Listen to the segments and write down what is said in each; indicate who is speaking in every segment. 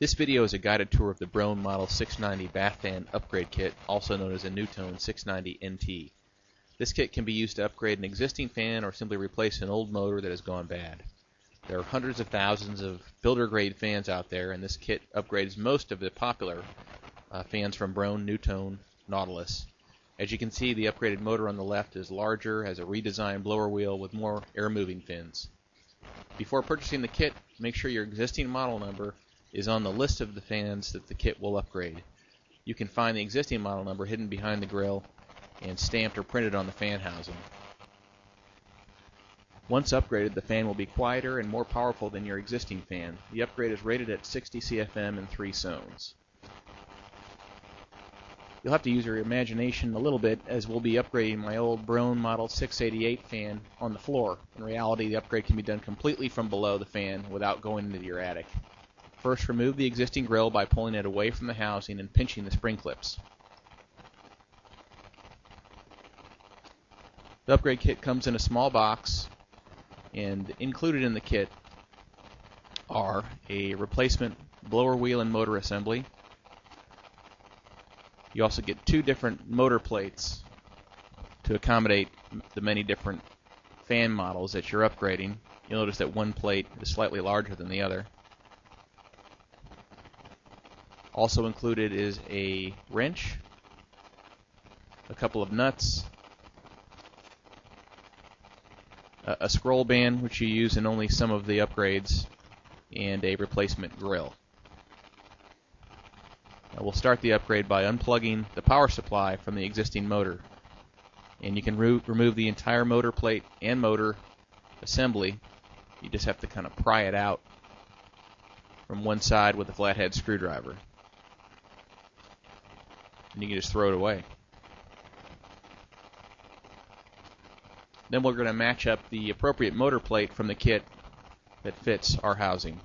Speaker 1: This video is a guided tour of the Broan Model 690 bath fan upgrade kit, also known as a NuTone 690 NT. This kit can be used to upgrade an existing fan or simply replace an old motor that has gone bad. There are hundreds of thousands of builder grade fans out there, and this kit upgrades most of the popular uh, fans from Broan, NuTone, Nautilus. As you can see, the upgraded motor on the left is larger, has a redesigned blower wheel with more air moving fins. Before purchasing the kit, make sure your existing model number is on the list of the fans that the kit will upgrade. You can find the existing model number hidden behind the grill and stamped or printed on the fan housing. Once upgraded, the fan will be quieter and more powerful than your existing fan. The upgrade is rated at 60 CFM and 3 sones. You'll have to use your imagination a little bit as we'll be upgrading my old Broan Model 688 fan on the floor. In reality, the upgrade can be done completely from below the fan without going into your attic. First, remove the existing grill by pulling it away from the housing and pinching the spring clips. The upgrade kit comes in a small box, and included in the kit are a replacement blower wheel and motor assembly. You also get two different motor plates to accommodate the many different fan models that you're upgrading. You'll notice that one plate is slightly larger than the other. Also included is a wrench, a couple of nuts, a, scroll band which you use in only some of the upgrades, and a replacement grill. Now we'll start the upgrade by unplugging the power supply from the existing motor. And you can re remove the entire motor plate and motor assembly. You just have to kind of pry it out from one side with a flathead screwdriver and you can just throw it away. Then we're going to match up the appropriate motor plate from the kit that fits our housing.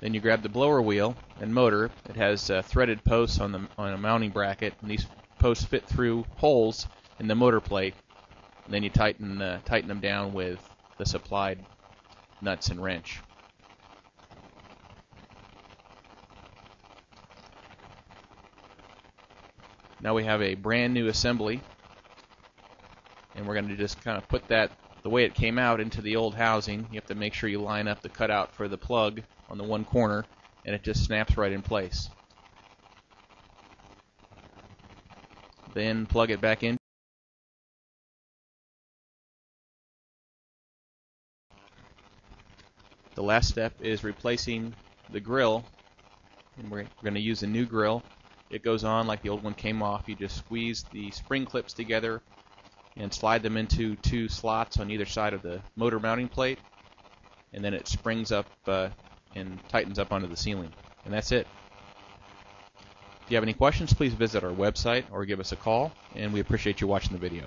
Speaker 1: Then you grab the blower wheel and motor. It has uh, threaded posts on the on a mounting bracket, and these posts fit through holes in the motor plate. And then you tighten uh, tighten them down with the supplied nuts and wrench. Now we have a brand new assembly and we're going to just kind of put that the way it came out into the old housing. You have to make sure you line up the cutout for the plug on the one corner and it just snaps right in place. Then plug it back in. The last step is replacing the grill and we're going to use a new grill it goes on like the old one came off. You just squeeze the spring clips together and slide them into two slots on either side of the motor mounting plate, and then it springs up uh, and tightens up onto the ceiling. And that's it. If you have any questions, please visit our website or give us a call, and we appreciate you watching the video.